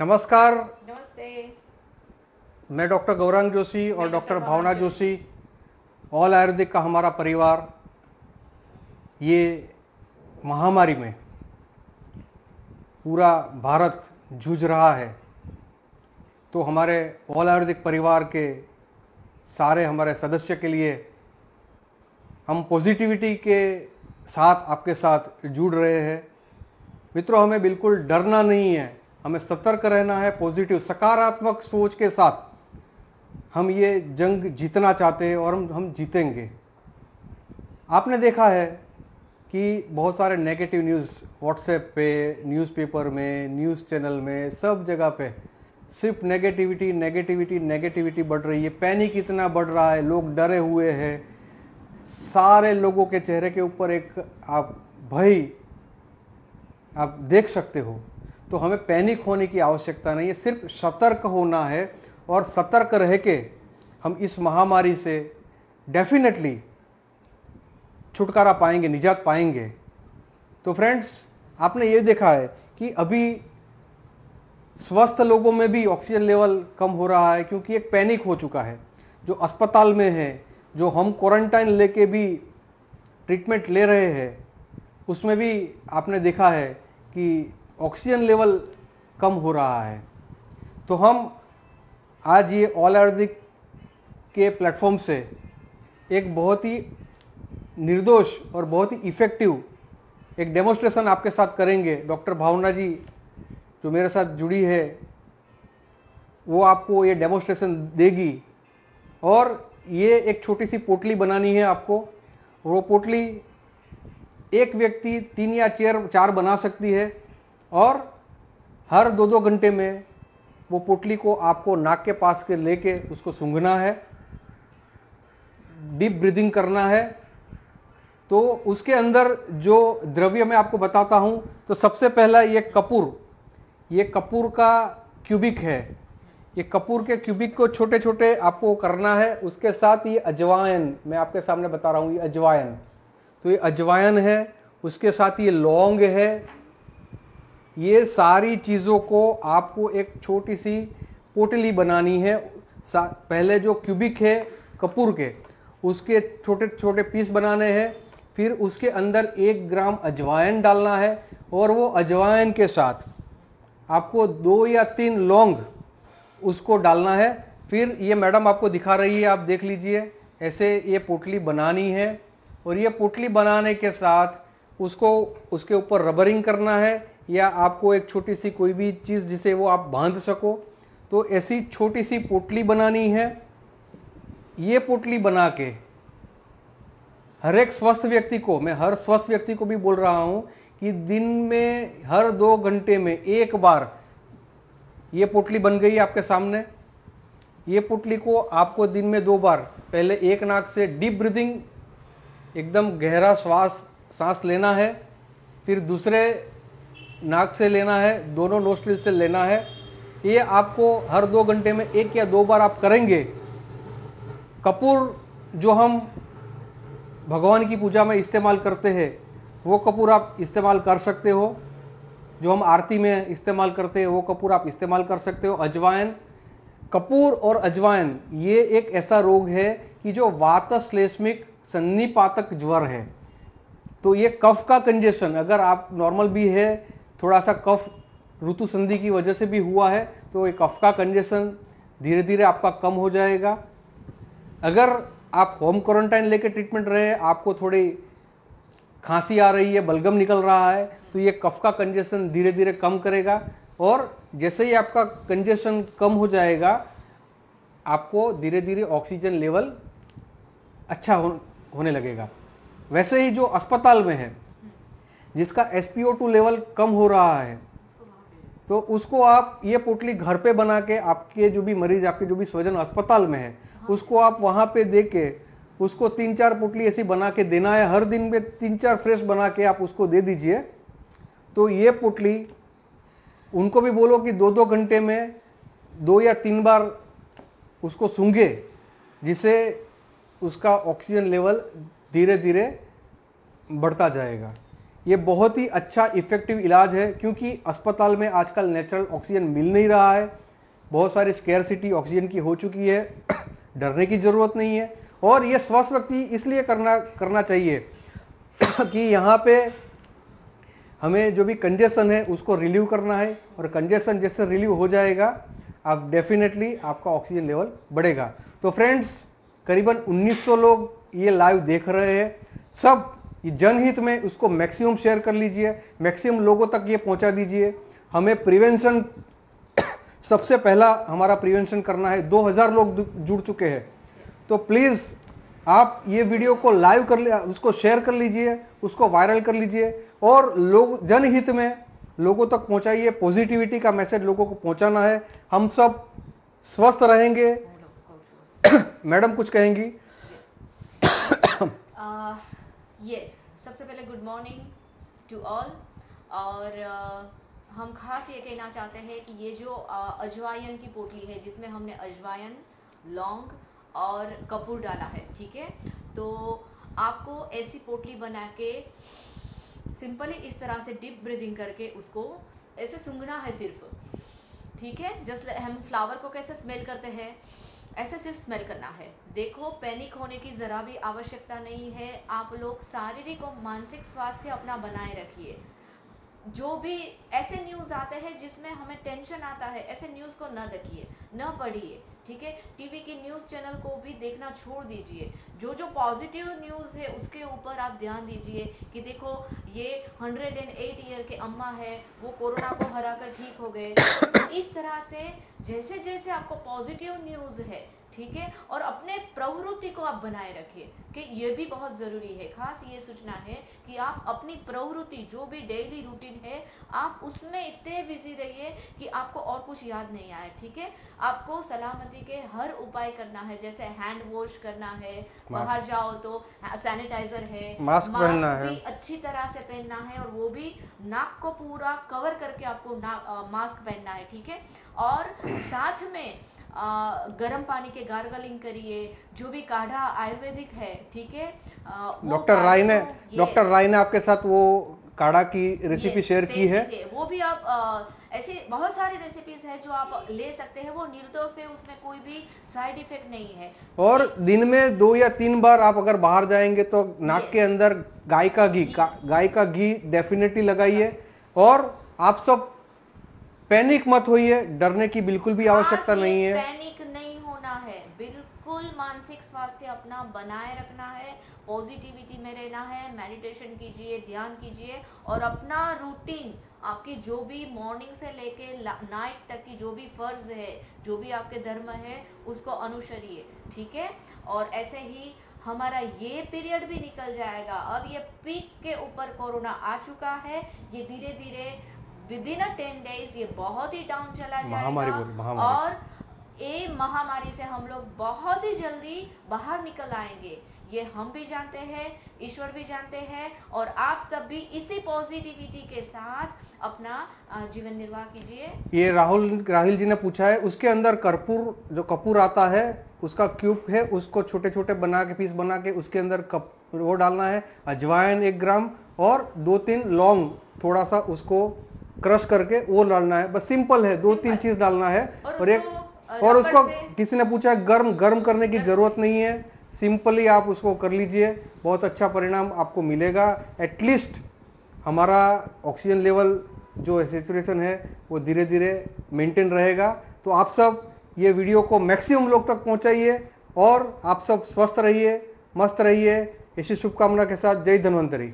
नमस्कार। नमस्ते। मैं डॉक्टर गौरांग जोशी और डॉक्टर भावना जोशी। ऑल आयुर्वेदिक का हमारा परिवार ये महामारी में पूरा भारत जूझ रहा है। तो हमारे ऑल आयुर्वेदिक परिवार के सारे हमारे सदस्य के लिए हम पॉजिटिविटी के साथ आपके साथ जुड़ रहे हैं। मित्रों हमें बिल्कुल डरना नहीं है हमें सतर्क रहना है पॉजिटिव सकारात्मक सोच के साथ हम ये जंग जीतना चाहते हैं और हम हम जीतेंगे। आपने देखा है कि बहुत सारे नेगेटिव न्यूज़ व्हाट्सएप पे न्यूज़पेपर में न्यूज़ चैनल में, सब जगह पे सिर्फ़ नेगेटिविटी नेगेटिविटी नेगेटिविटी बढ़ रही है। पैनिक इतना बढ़ रहा है, लोग डरे हुए हैं। सारे लोगों के चेहरे के ऊपर एक आप भय, आप देख सकते हो। तो हमें पैनिक होने की आवश्यकता नहीं है, सिर्फ़ सतर्क होना है और सतर्क रह के हम इस महामारी से डेफिनेटली छुटकारा पाएँगे, निजात पाएँगे। तो फ्रेंड्स आपने ये देखा है कि अभी स्वस्थ लोगों में भी ऑक्सीजन लेवल कम हो रहा है क्योंकि एक पैनिक हो चुका है। जो अस्पताल में है, जो हम क्वारंटाइन लेके भी ट्रीटमेंट ले रहे हैं, उसमें भी आपने देखा है कि ऑक्सीजन लेवल कम हो रहा है। तो हम आज ये ऑल आयुर्वेदिक के प्लेटफॉर्म से एक बहुत ही निर्दोष और बहुत ही इफ़ेक्टिव एक डेमोस्ट्रेशन आपके साथ करेंगे। डॉक्टर भावना जी जो मेरे साथ जुड़ी है, वो आपको ये डेमोस्ट्रेशन देगी। और ये एक छोटी सी पोटली बनानी है आपको। वो पोटली एक व्यक्ति तीन या चार चार बना सकती है। और हर दो दो घंटे में वो पोटली को आपको नाक के पास के लेके उसको सूंघना है डीप ब्रीदिंग करना है। तो उसके अंदर जो द्रव्य मैं आपको बताता हूँ तो सबसे पहला ये कपूर ये कपूर का क्यूबिक है। ये कपूर के क्यूबिक को छोटे छोटे आपको करना है। उसके साथ ये अजवायन, मैं आपके सामने बता रहा हूँ, ये अजवायन। तो ये अजवायन है, उसके साथ ये लौंग है ये सारी चीज़ों को आपको एक छोटी सी पोटली बनानी है। पहले जो क्यूबिक है कपूर के, उसके छोटे छोटे पीस बनाने हैं। फिर उसके अंदर एक ग्राम अजवाइन डालना है और वो अजवाइन के साथ आपको दो या तीन लौंग उसको डालना है। फिर ये मैडम आपको दिखा रही है, आप देख लीजिए, ऐसे ये पोटली बनानी है। और ये पोटली बनाने के साथ उसको, उसके ऊपर रबरिंग करना है। या आपको एक छोटी सी कोई भी चीज़ जिसे वो आप बाँध सको तो ऐसी छोटी सी पोटली बनानी है। ये पोटली बना के हर एक स्वस्थ व्यक्ति को, मैं हर स्वस्थ व्यक्ति को भी बोल रहा हूँ कि दिन में, हर दो घंटे में एक बार ये पोटली बन गई आपके सामने। ये पोटली को आपको दिन में दो बार, पहले एक नाक से डीप ब्रीदिंग, एकदम गहरा श्वास, सांस लेना है, फिर दूसरे नाक से लेना है, दोनों नोस्ट्रिल से लेना है। ये आपको हर दो घंटे में एक या दो बार आप करेंगे। कपूर जो हम भगवान की पूजा में इस्तेमाल करते हैं, वो कपूर आप इस्तेमाल कर सकते हो। जो हम आरती में इस्तेमाल करते हैं, वो कपूर आप इस्तेमाल कर सकते हो। अजवाइन, कपूर और अजवाइन, ये एक ऐसा रोग है कि जो वातश्लेष्मिक सन्निपातक ज्वर है। तो ये कफ का कंजेशन अगर आप नॉर्मल भी है थोड़ा सा कफ ऋतु संधि की वजह से भी हुआ है तो ये कफ का कंजेशन धीरे धीरे आपका कम हो जाएगा। अगर आप होम क्वारंटाइन लेके ट्रीटमेंट रहे आपको थोड़ी खांसी आ रही है बलगम निकल रहा है तो ये कफ का कंजेशन धीरे धीरे कम करेगा और जैसे ही आपका कंजेशन कम हो जाएगा आपको धीरे धीरे ऑक्सीजन लेवल अच्छा हो, होने लगेगा। वैसे ही जो अस्पताल में है जिसका SpO2 लेवल कम हो रहा है तो उसको आप ये पोटली घर पे बना के आपके जो भी मरीज़ आपके जो भी स्वजन अस्पताल में है उसको आप वहाँ पे दे के उसको तीन चार पोटली ऐसी बना के देना है हर दिन में तीन चार फ्रेश बना के आप उसको दे दीजिए तो ये पोटली उनको भी बोलो कि दो दो घंटे में दो या तीन बार उसको सूंघे जिससे उसका ऑक्सीजन लेवल धीरे धीरे बढ़ता जाएगा। ये बहुत ही अच्छा इफ़ेक्टिव इलाज है, क्योंकि अस्पताल में आजकल नेचुरल ऑक्सीजन मिल नहीं रहा है। बहुत सारी स्केयरसिटी ऑक्सीजन की हो चुकी है। डरने की ज़रूरत नहीं है। और ये स्वस्थ व्यक्ति इसलिए करना करना चाहिए कि यहाँ पे हमें जो भी कंजेशन है, उसको रिलीव करना है। और कंजेशन जैसे रिलीव हो जाएगा, आप डेफिनेटली आपका ऑक्सीजन लेवल बढ़ेगा। तो फ्रेंड्स करीबन 1900 लोग ये लाइव देख रहे हैं। सब जनहित में उसको मैक्सिमम शेयर कर लीजिए, मैक्सिमम लोगों तक ये पहुँचा दीजिए। हमें प्रिवेंशन सबसे पहला हमारा प्रिवेंशन करना है। 2000 लोग जुड़ चुके हैं। तो प्लीज़ आप ये वीडियो को लाइव कर उसको शेयर कर लीजिए, उसको वायरल कर लीजिए और लोग, जनहित में लोगों तक पहुंचाइए। पॉजिटिविटी का मैसेज लोगों को पहुंचाना है। हम सब स्वस्थ रहेंगे। मैडम कुछ कहेंगी? यस सबसे पहले गुड मॉर्निंग टू ऑल और हम खास ये कहना चाहते हैं कि ये जो अजवायन की पोटली है, जिसमें हमने अजवायन लौंग और कपूर डाला है, ठीक है? तो आपको ऐसी पोटली बना के सिंपली इस तरह से डीप ब्रीदिंग करके उसको ऐसे सूंघना है सिर्फ़, ठीक है? जस्ट हम फ्लावर को कैसे स्मेल करते हैं ऐसे सिर्फ़ स्मेल करना है। देखो, पैनिक होने की ज़रा भी आवश्यकता नहीं है। आप लोग शारीरिक और मानसिक स्वास्थ्य अपना बनाए रखिए। जो भी ऐसे न्यूज़ आते हैं जिसमें हमें टेंशन आता है, ऐसे न्यूज़ को न देखिए, न पढ़िए। ठीक है? टीवी के न्यूज़ चैनल को भी देखना छोड़ दीजिए। जो जो पॉजिटिव न्यूज़ है, उसके ऊपर आप ध्यान दीजिए कि देखो, ये 108 ईयर के अम्मा है, वो कोरोना को हरा कर ठीक हो गए। इस तरह से जैसे जैसे आपको पॉजिटिव न्यूज़ है, ठीक है? और अपने प्रवृत्ति को आप बनाए रखिए कि ये भी बहुत ज़रूरी है। खास ये सूचना है कि आप अपनी प्रवृत्ति, जो भी डेली रूटीन है, आप उसमें इतने बिज़ी रहिए कि आपको और कुछ याद नहीं आए, ठीक है? आपको सलामती के हर उपाय करना है जैसे हैंड वॉश करना है बाहर जाओ तो सैनिटाइजर है मास्क पहनना है। अच्छी तरह से पहनना है और वो भी नाक को पूरा कवर करके आपको मास्क पहनना है ठीक है? और साथ में गर्म पानी के गार्गलिंग करिए जो भी काढ़ा आयुर्वेदिक है ठीक है? डॉक्टर राय ने डॉक्टर राय ने आपके साथ वो काढ़ा की रेसिपी शेयर की है। वो भी आप आ, ऐसी बहुत सारी रेसिपीज़ है जो आप ले सकते हैं। वो निर्दोष है उसमें कोई भी साइड इफ़ेक्ट नहीं है। और दिन में दो या तीन बार आप अगर बाहर जाएँगे तो नाक के अंदर गाय का घी गाय का घी डेफिनेटली लगाइए। और आप सब पैनिक मत होइए डरने की बिल्कुल भी आवश्यकता नहीं है। पैनिक है बिल्कुल मानसिक स्वास्थ्य अपना बनाए रखना है पॉजिटिविटी में रहना है मेडिटेशन कीजिए ध्यान कीजिए और अपना रूटीन आपकी जो भी मॉर्निंग से लेके नाइट तक की जो भी फ़र्ज़ है जो भी आपके धर्म है उसको अनुसरिए ठीक है? और ऐसे ही हमारा ये पीरियड भी निकल जाएगा। अब ये पीक के ऊपर कोरोना आ चुका है ये धीरे धीरे within a ten days ये बहुत ही डाउन चला जाएगा और ये महामारी से हम लोग बहुत ही जल्दी बाहर निकल आएँगे। ये हम भी जानते हैं ईश्वर भी जानते हैं और आप सब भी इसी पॉजिटिविटी के साथ अपना जीवन निर्वाह कीजिए। ये राहुल राहुल जी ने पूछा है उसके अंदर कर्पूर जो कपूर आता है उसका क्यूब है उसको छोटे छोटे बना के पीस बना के उसके अंदर कप वो डालना है अजवाइन एक ग्राम और दो तीन लौंग थोड़ा सा उसको क्रश करके वो डालना है। बस सिंपल है दो तीन चीज़ डालना है और एक और उसको किसी ने पूछा गर्म गर्म करने की ज़रूरत नहीं है सिंपली आप उसको कर लीजिए बहुत अच्छा परिणाम आपको मिलेगा एटलीस्ट हमारा ऑक्सीजन लेवल जो सेचुरेशन है वो धीरे धीरे मेंटेन रहेगा। तो आप सब ये वीडियो को मैक्सिमम लोग तक पहुंचाइए और आप सब स्वस्थ रहिए मस्त रहिए। इसी शुभकामना के साथ जय धन्वंतरी।